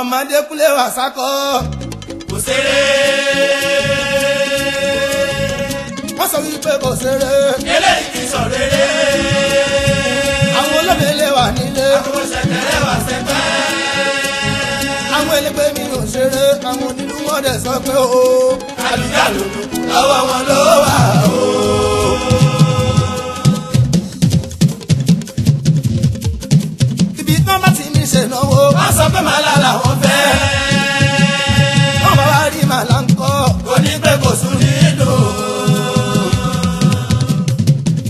ọmọdékúnlé wàsákọ. kò ṣeré. wọ́n sọ wípé kò ṣeré. eléyìí ti sọ rere. àwọn olóde lè wà nílé. àwọn ṣẹ̀tẹ̀rẹ̀ wà ṣẹ̀tẹ̀. àwọn ẹlẹgbẹ́ mi ò ṣeré. àwọn onílù wọn dẹ̀ sọ pé o. Oh, àlùkò lọ́wọ́ wọn ló wà o. sọ pé màá lára wọn fẹ́. wọ́n bá wá rí màlá ń kọ́. oní pé kò sùn nílò.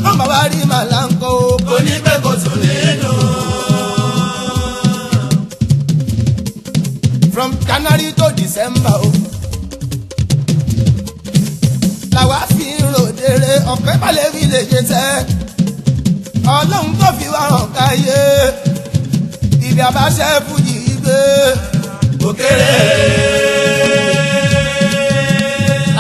wọ́n bá wá rí màlá ń kọ́. oní pé kò sùn nílò. from January to December o. Oh. làwa fi ń ròdèrè ọ̀pẹ́ balẹ̀ fi lè ṣe tẹ́. ọlọ́run tó fi wá hàn káyé ibi àbáṣẹ́ fújì gbé òkèrè.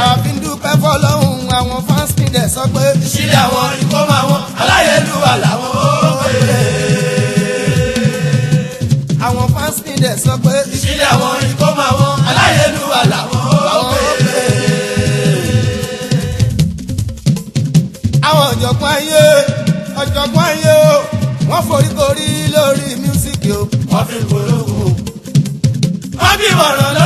àfi ń dúpẹ́ fọlọ́hún àwọn fans mi dẹ̀ sọ pé. ìṣílẹ̀ àwọn ìkọ́mọ àwọn aláyélúwà làwọn ó pèrè. àwọn fans mi dẹ̀ sọ pé. ìṣílẹ̀ àwọn ìkọ́mọ àwọn aláyélúwà làwọn ó ayé ọ̀jọ̀gbọ́n ayé o wọ́n forí korí lórí mi. Give her a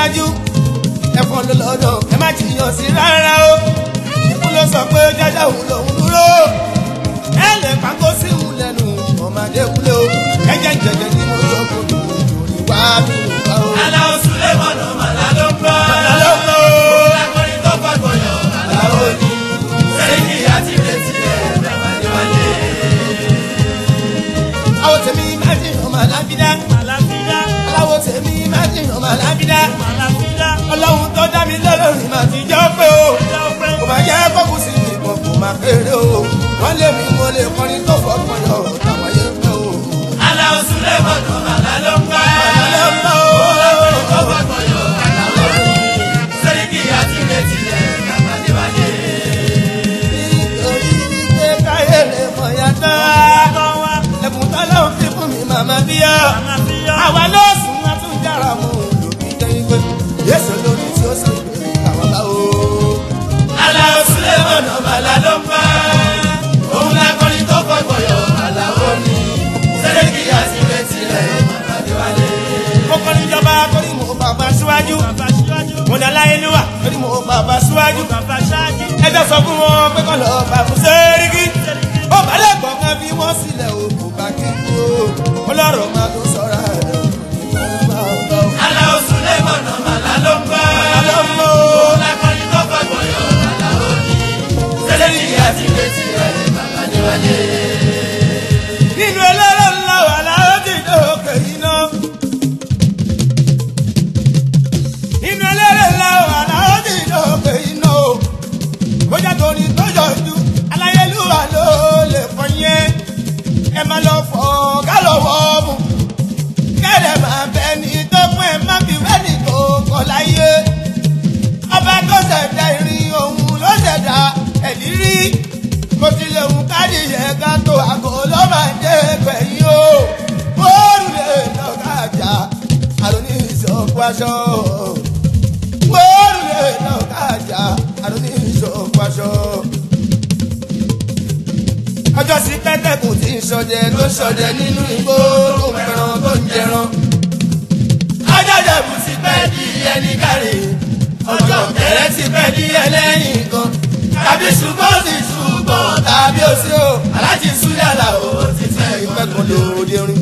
dájú ẹ̀fọn ló lọ́dọ̀ ẹ má jìyàn sí rárá o ìkún ló sọ pé dáadáa òun lòún dúró ẹ lè pàkó sí òun lẹ́nu ọmọdé kúlẹ̀ o ẹ̀jẹ̀ jẹ̀jẹ̀ ni mo yọ kó lù ú ìwà mi ìwà o. aláwọ̀ sulé mọ̀nà màlá ló ń bọ̀ màlá ló ń bọ̀ o. lákòrí tó gbàgbọ́ yọ màlá ó ní sẹ́yìn ìyá ti retí ẹ̀ dàgbàdéwálé. àwọn tèmi máa ń ṣe ọmọ alábídá. Alamida, ọlọ́run tó dá mi lọ́lọ́run mà ti jẹ́ pé o kò má jẹ́ kókù sí ìbọn kò má kéré o wọ́n lé mi mo lè kọrin tó fọ́pọ̀ lọ táwọn yẹn pé o. ala oṣù lẹ́wọ̀n tó màlá ló ń bá Yeah. ẹnu wa lórí mo bàbá síwájú ẹjọ́ sọ fún wọn pé kọ́ lọ́ọ́ bàbá sẹ́ríkì ó balẹ̀ gbọ̀ngàn bí wọ́n sílẹ̀ òkú bá kí n kú ó lọ́rọ̀ máa tó sọ̀rọ̀. jẹun káyé yẹ ká tó àgọ́ ló máa ń jẹ́ pẹ̀yì o bóòlù lè lọ kájà àlóní ìṣòkò aṣọ bóòlù lè lọ kájà àlóní ìṣòkò aṣọ. ọjọ́ sí pẹ́tẹ́kùn tí ń ṣọdẹ ló ṣọdẹ nínú igbó tó tó ń jẹran. ajájà kù sí pẹ́ẹ́ di ẹni kárí ọjọ́ kẹrẹ ti pẹ́ẹ́ di ẹlẹ́yìn kan tàbí ṣùgbọ́n sì ṣù mọ̀ tàbí ó sí o aláàjì súlẹ̀ àlàó ti tẹ̀ ìpẹ́ kan lóde orin.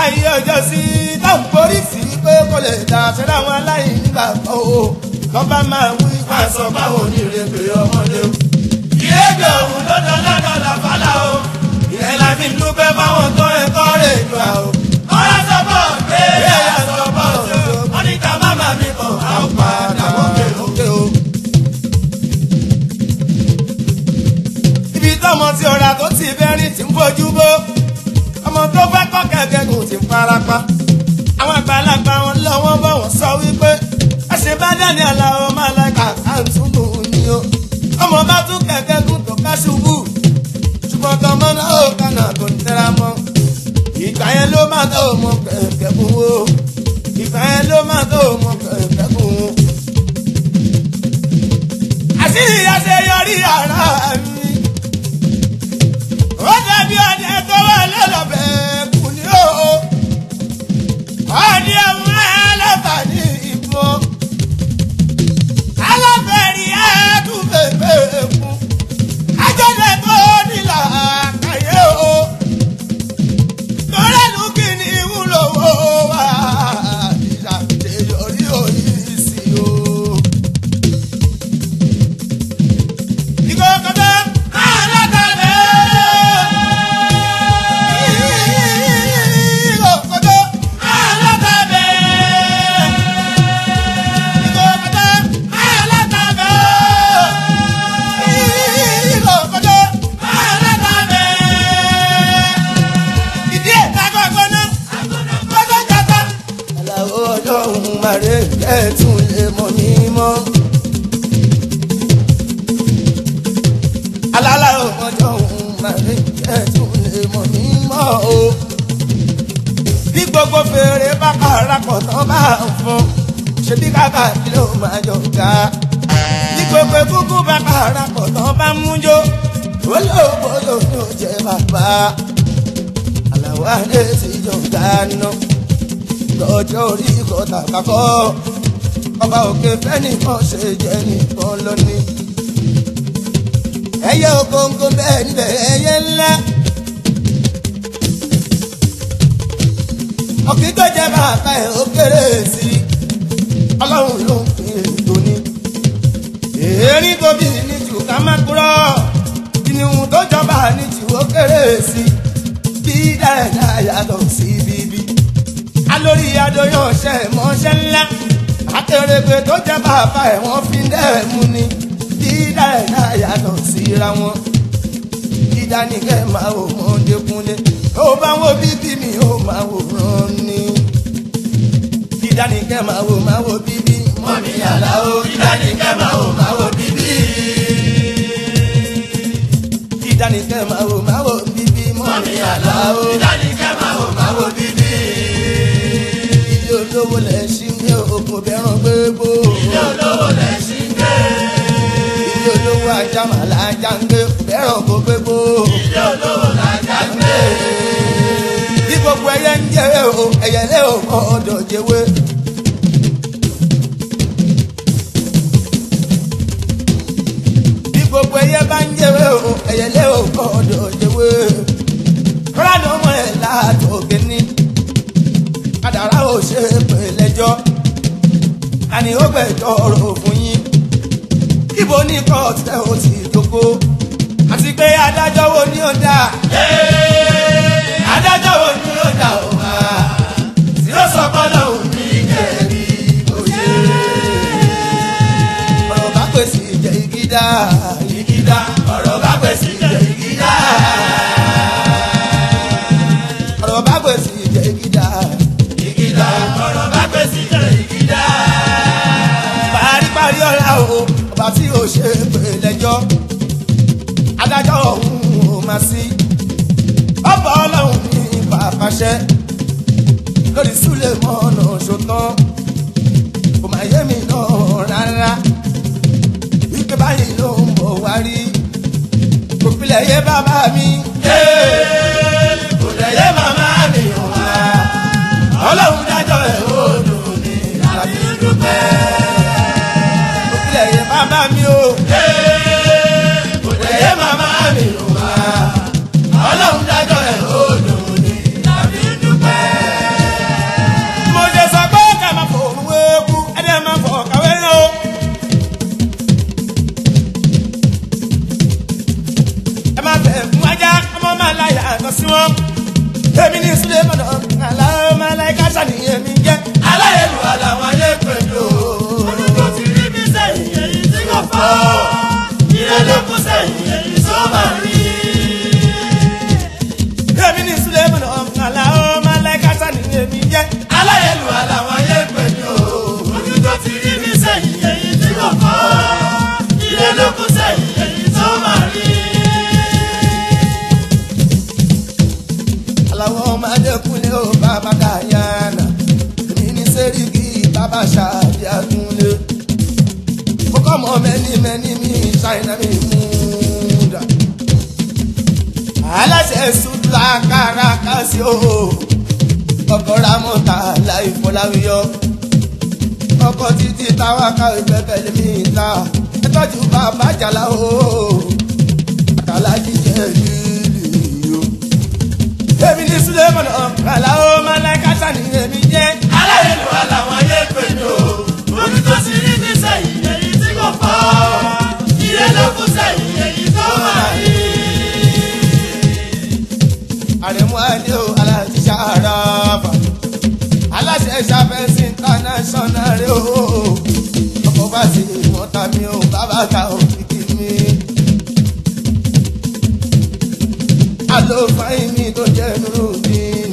ayé ọjọ́ sí táwọn polisi pé kò lè ta ṣe láwọn aláìní nígbà kan o lọ́ba máa wí wá sọ báwo ní ìrèpè ọmọdé o. ìrèpè òun lọ́dọ̀ lọ́dọ̀ làbálà o ìrẹ́lá fi ń dúpẹ́ báwọn tó ẹ̀kọ́ rẹ̀ jù àwọn. farapa àwọn àgbàlagbà wọn lọ́wọ́ bọ̀ wọ́n sọ wípé ẹ̀sìn bá dání àlàó máa láìka àǹtúmù ni o ọmọ bá tún kẹ̀kẹ́ gùn tó ká ṣubú ṣùgbọ́n tọmọ náà ó kànà kò ní tẹ́ra mọ́ ìgbà yẹn ló máa tó mọ kẹ̀kẹ́ kún wo ìgbà yẹn ló máa tó mọ kẹ̀kẹ́ kún wo. àṣírí àṣeyọrí ara jàre kẹ́ẹ̀tún lè mọ̀ mí mọ́. alálà ọjọ́ òun màrí kẹ́ẹ̀tún lè mọ̀ mí mọ́ o. bí gbogbo fèrè bá kàrà kọ̀ tán bá ń fún ṣe bí kàkà ló máa yọ ká. bí gbogbo kúkú bá kàrà kọ̀ tán bá mú jó olóògbé ló ń jẹ bàbá. àlàwárí ti yọ̀ ká náà lọ́jọ́ orí kọ́tà kakọ́ ọba òkè fẹ́ni kan ṣe jẹ́ nìkan lónìí. ẹyẹ ògóńgó bẹ́ẹ̀ níbẹ̀ ẹyẹ ńlá. ọ̀kí tó jẹ́ bàbá ẹ̀ ó kéré sí i ọlọ́run ló ń pè é lónìí. èérí tóbi ní jù ká má kúrò kìnìún tó jọba ní jù ó kéré sí i bí dáadáa yàtọ̀ sí i alórí adoyọ̀ ṣe mọ́ṣẹ́ ńlá akérègbè tó jẹ́ bàbá ẹ̀ wọ́n fi dẹ́ẹ̀ mú ni dídá ẹ̀ náà yàtọ̀ síra wọn dídá ní kẹ́ máa wò wọ́n ó bá wọn bí bíbí ó máa wò rán ni dídá ní kẹ́ máa wò máa wò bíbí mọ́ mi yàrá ó dídá ní kẹ́ máa wò máa wò bíbí dídá ní kẹ́ máa wò máa wò bíbí mọ́ mi yàrá ó dídá ní kẹ́ máa wò máa wò bíbí olówó lẹ̀ sí ń gbé okùn bẹ́rùn gbégbó. ilé olówó lẹ̀ sí ń gbé. ilé olówó ajá màlá ajá ń gbé bẹ́rùn kó gbégbó. ilé olówó làjá ń gbé. bí gbogbo ẹyẹ ń jẹ o ẹyẹ lé o mọ ọdọ jẹwé. bí gbogbo ẹyẹ bá ń jẹ o ẹyẹ lé o mọ ọdọ jẹwé. rárá ni ọmọ ẹ̀ láàtọ̀ gẹ́gẹ́ ò ṣe pẹ̀lẹ́jọ́ àní ó gbẹ̀tọ̀rọ̀ fún yín kíbo ní court ẹ ò ti dógó àti pé adájọ́ wo ni ó dà adájọ́ wo ni ó dà ó wá tí ó sọ pọ́nà òní kẹ́rì òye ọ̀rọ̀ bá pèsè ìjẹ́ ìgídá ìgídá. ṣe pè lẹ́jọ́ adájọ́ òun ò máa sí ọba ọlọ́run ní bàbá ṣẹ́ lórí súlẹ̀ mọ́nà ṣòtán kò máa yé mi náà rárá wípé báyìí ló ń bọ̀ wá rí kò pilẹ̀ yé bàbá mi kò lẹ̀ yé màmá mi ọ̀la ọlọ́run dájọ́ ẹ̀ ó Hey! o bàbá kàyànà èmi ní sẹ́ríkì bàbá ṣáàbí àtúndé mo kọ́ mọ mẹ́ni mẹ́ni mi ṣáìnà mi mú dà aláṣẹ sùdúrà kàràkà sí o ọkọ̀ ramọ́ta láì fọláwíyọ́ ọkọ̀ títí táwa káwé pẹ́pẹ́ lèmi ta ẹ tọ́jú bàbá jàlá o àtàlájì jẹ́ yìí èmi ní Sulemon ọ̀kàlà ó máa láì kásá ní èmi jẹ́. aláìlúwa làwọn ayé pè ní o ojú tó sì rí ní sẹ́yìn èyí tí kò fọ́ ilé ló kù sẹ́yìn èyí tó wà ní. àrẹ̀mú àdé o aláàtí sáárà fà aláṣẹ ìṣàfẹ́sí international o ọkọ̀ bá ti mọ́ta mi o bàbá ta o. tó jẹ́ Nurudeen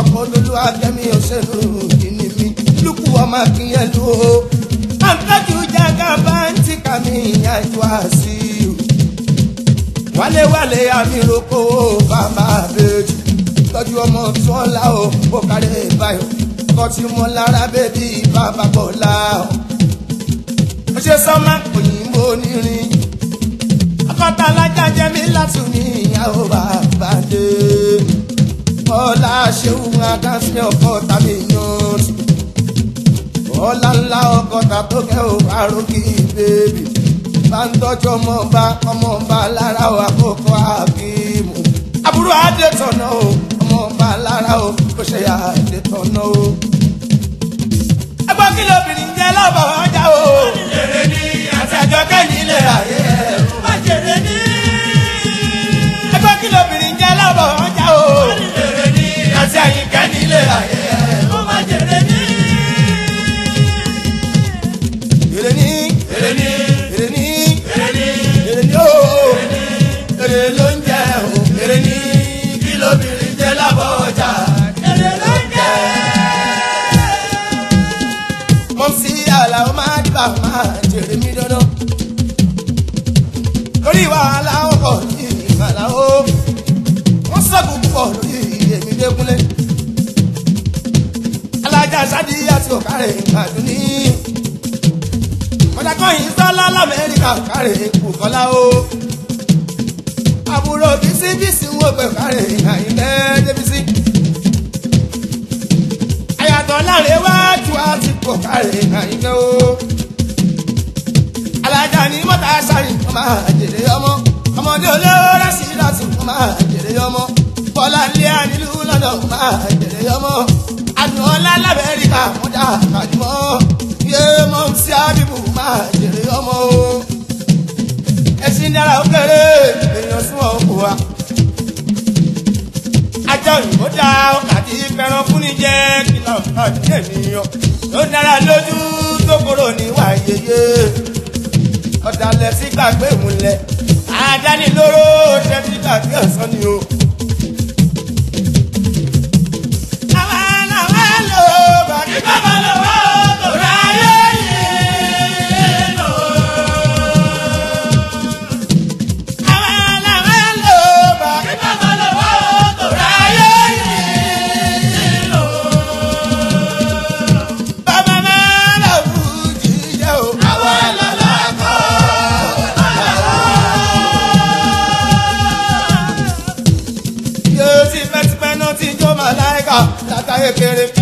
ọkọ olólùwà dẹ́mi ọ̀sẹ̀ Nurudeen mi lùkù ọmọ akínyẹ lò ó àtàjù jàgà bá ń tì kàmí ìyá ìjọ àṣì wálewàle àmì roko bàbá àbèjì tọ́jú ọmọ sọ́la o kó kárẹ̀ báyọ̀ kọ́ tí mo lára bẹ́bí bàbá bọ́lá o. mo ṣe sọ́mà òyìnbó nírin kọ́ta lájà jẹ́ mi látún ní ìyàwó bàbá dé. ọlá ṣeun agásí ọkọ mi yọ̀ọ́n. ọlá ńlá ọkọ ta tó kẹ́ ò arókì bèbí. bá ń tọ́jú ọmọ ọba ọmọ ọba lára o àkókò àbímú. àbúrò adétọ̀nà o ọmọ ọba lára o kò ṣe àdétọ̀nà o. ẹgbọ́n kí lóbìnrin jẹ́ lọ́bọ̀ ọjà o. àtẹ̀jọ́ kẹ́yìn lè ráyè ẹ̀rọ dèrè ní. ẹgbẹ́ kí lóbìnrin jẹ́ lábọ̀ ọjà o. àti àyíká nílé ayé. ọ̀la o àbúrò bísí bísí wo pẹ̀kárẹ̀ àyìnlẹ̀ débísí. àyàtọ̀ láre wájú àti pọ̀kárẹ̀ àyìnlẹ̀ o. alájà ní mọ́tà sáré wọ́n máa jèrè ọmọ ọmọdé olówó rásì rásì wọ́n máa jèrè ọmọ bọ́lá ilé ànílù lọ́dọ̀ wọ́n máa jèrè ọmọ àdùn ọ̀la lábẹ́ríkà wọ́n dà kájú mọ́. náírà ó kéré èèyàn sún ọkọ̀ wa. ajá òyìnbó dá ọkà tí fẹ́ràn fún ní jẹ́ kí lọ́ọ̀ká ní ènìyàn ló náírà lójú tó kúrò níwà yeye. ọ̀dàlẹ̀ sí gbàgbé ìmúlẹ̀ àdánilóró ṣẹ́ fi gbàgbé ọ̀sán ni o. I get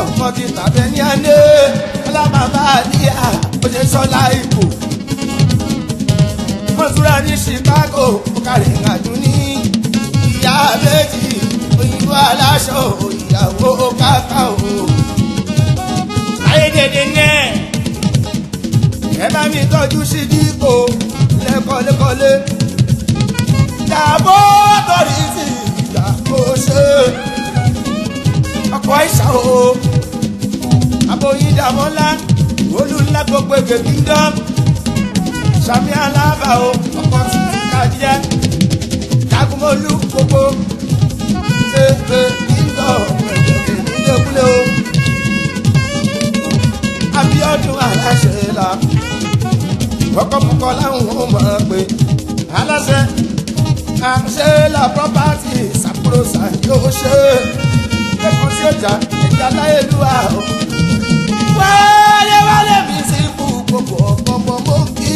ọmọ ti tàbẹ ní alẹ́ ọlábàbà àdíyà òjè sọlá ipò mọ̀túrà ní Chicago kárẹ̀ ìrìnàjò ní ìyá abẹ́jì òyìnbó aláṣọ ìyàwó kákàó. ayédèdè náà ẹ bá mi tọ́jú sí dípò lẹ́kọ̀ọ́lẹ́kọ̀ọ́lẹ́ dàbọ̀ tọ́rí sí ìgbà kó ọkọ̀ ìṣà o. aboyin dàmọ́lá olùlá gbogbo ègbè kingdom sami alaba o ọkọ̀ tuntun kàdíyẹ tagunmọ́lú gbogbo ṣe pé kingdom kule o. abiodun aláṣẹ la kọ́kọ́kọ́kọ́ láwọn ò mọ̀ ọ́n pé aláṣẹ àṣẹ la property sàkóso àjọṣe ẹkún sí ẹja ẹja láyé lúwa o. wálé wálé mi sí kú gbogbo ọ̀pọ̀pọ̀ mọ́ kí.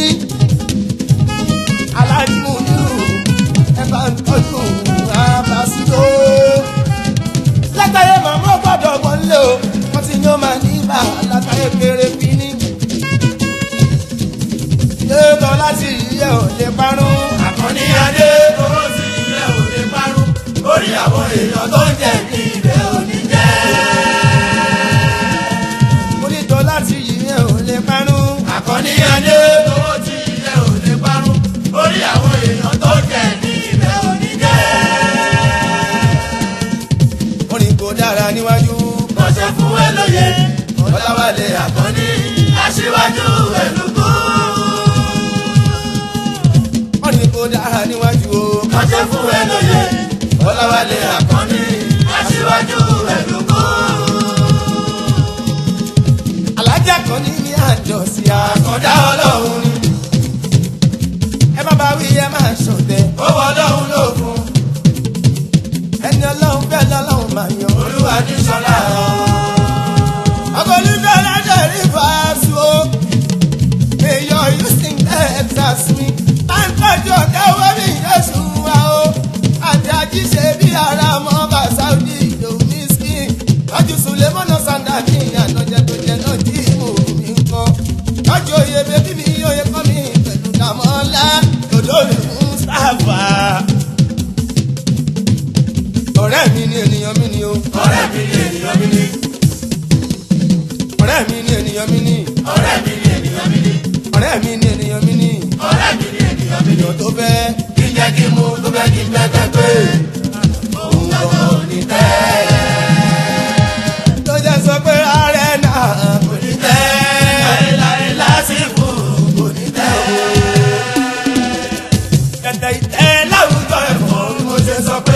aláàjì mi ò ẹ bá ń tọ́jú àbá sí tó. látàyè màmú ọgbọ́dọ̀ wọn lé o wọ́n ti ní máa ní ibà látàyè péré bí ní. lóòótọ́ láti yíyẹ ò lè parun. àkànní adé owó èèyàn tó ń jẹ ní ilé aṣíwájú Enugu. wọ́n ní kó dáa níwájú o. wọ́n ṣe fún ẹ lóye. Ọláwálé àpò. sí i máa ń tọ́jú ọ̀dá owó mi Jésù wa o àti àjíṣe bí ara mọ́ bá Saudi domi skin lọ́jú Sulemọ́nà Sandaki ànájẹ tó jẹ náà tí mo mi ń kọ́ lọ́jú oyè bébí mi oyè kọ́ mi pẹ̀lú dàmọ́lá lọ́dọ̀ọ́lù Mustapha. ọ̀rẹ́ mi ni ènìyàn mi ni o. ọ̀rẹ́ mi ni ènìyàn mi ni. tó fẹ́. kí n jẹ́ kí n mú tó fẹ́ kí n bẹ́ tẹ́ pé òun àwọn òní tẹ́. tó jẹ́ sọ pé ààrẹ náà kò ní tẹ́. láéláé lásìkò kò ní tẹ́. tẹ̀tẹ̀ ìtẹ́ láwùjọ ẹ̀fọ́ mo ṣe sọ pé.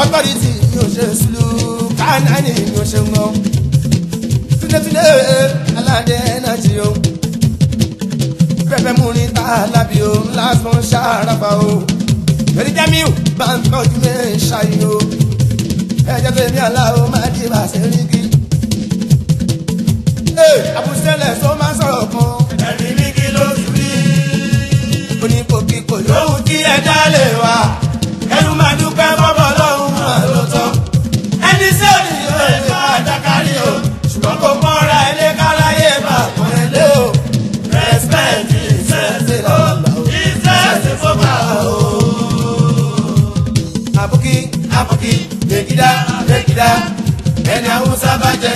authority mi ò ṣe sùlù kánánì mi ò ṣe ngọ fínéfíné aládé náà ṣe o pẹpẹ mú ní tá a lábì o lásán ṣàràpà o lórí jẹ́mi ò bá ń tọ́jú mi ṣáyé o ẹ̀jẹ̀ tó èmi àlá o máa di ìbá ṣe rí kí. àbùsẹ̀lẹ̀ sọ máa sọ̀rọ̀ kan. ẹ̀rí mi kí ló sùn rí. oníkókí kò lóhùn tí ẹ dá lè wá. kókó mọ́ra ilé káráyé máa pọ̀ ẹ́ lé o. respect ìṣẹ́sì lọ́la o ìṣẹ́sì fọ́mà o. àbùkí àbùkí lèkìdá lèkìdá ẹni àwùsá bá jẹ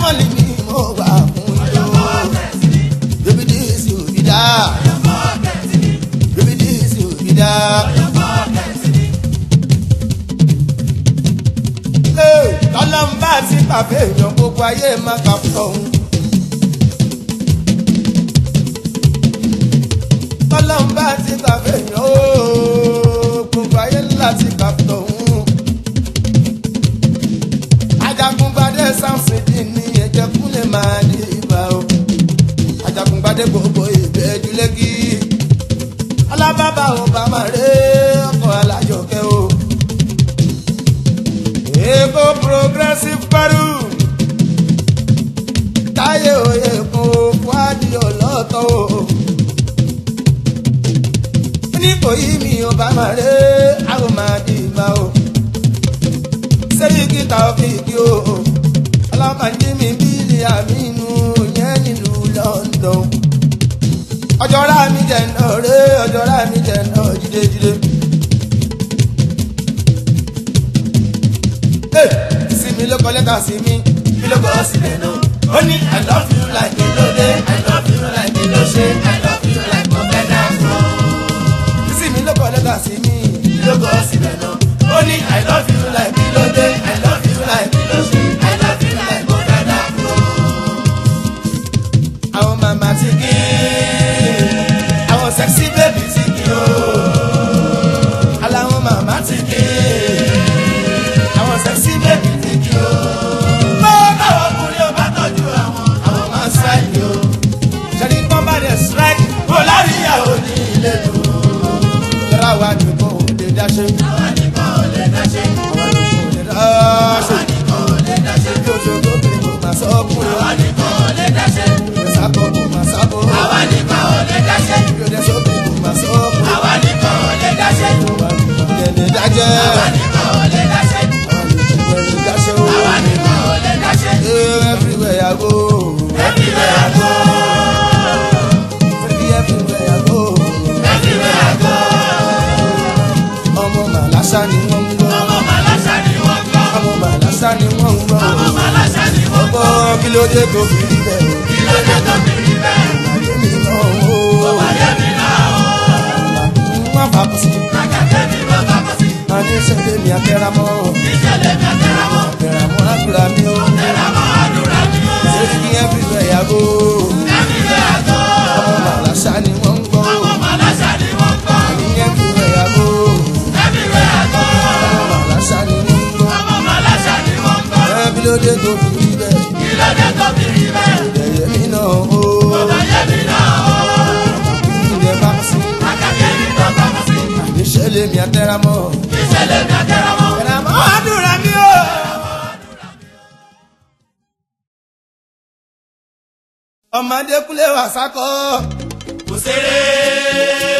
diamond ni mo wà fún yóò baby this you be da baby this you be da. tọ́lọ́n bá sí bàbá èèyàn gbogbo ayé máa kà fún òun. tọ́lọ́n bá sí bàbá ooo. Oh. máa ní ibà o ajagungbadé gbogbo ìbẹ́jú lẹ́kì alábàbà ò bá o. Èkó progressive paru táyé òye kan wádìí ọlọ́tọ̀ o. Nípò yìí mi ò bá máa o. Sẹ́yìn kíta ọ̀fìn kí o, mi jẹ náà ọ̀rẹ́ ọ̀dọ́rà mi jẹ náà jíde jíde. sí mi kọ lẹ́tà sí mi mi kọ sí lẹ́nu ó ní I love you. sí. àjàdé mi ló tọ́kọ sí. àníṣe lèmi àtẹramọ́. àkàràmọ. ìṣẹ̀lẹ̀ mi àkàràmọ. àkàràmọ àdúrà mi o. ọmọdé kúlẹ̀ wàsákọ̀. kò sẹ́rẹ̀.